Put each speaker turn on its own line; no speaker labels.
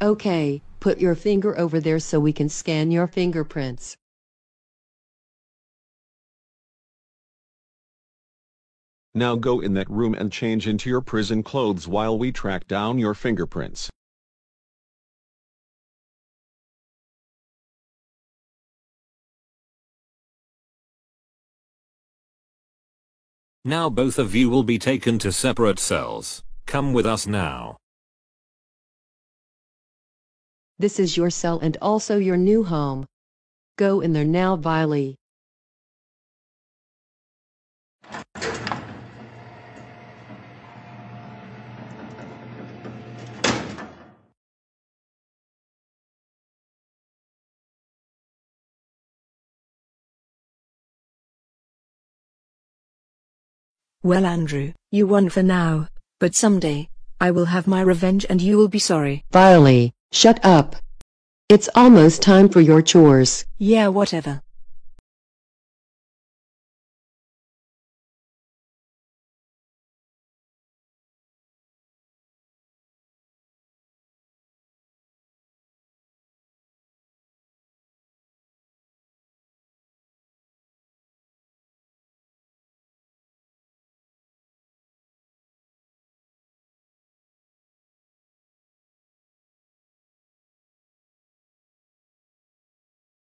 Okay, put your finger over there so we can scan your fingerprints.
Now go in that room and change into your prison clothes while we track down your fingerprints.
Now both of you will be taken to separate cells. Come with us now.
This is your cell and also your new home. Go in there now, Viley.
Well Andrew, you won for now, but someday, I will have my revenge and you will be sorry.
Viley, shut up. It's almost time for your chores.
Yeah whatever.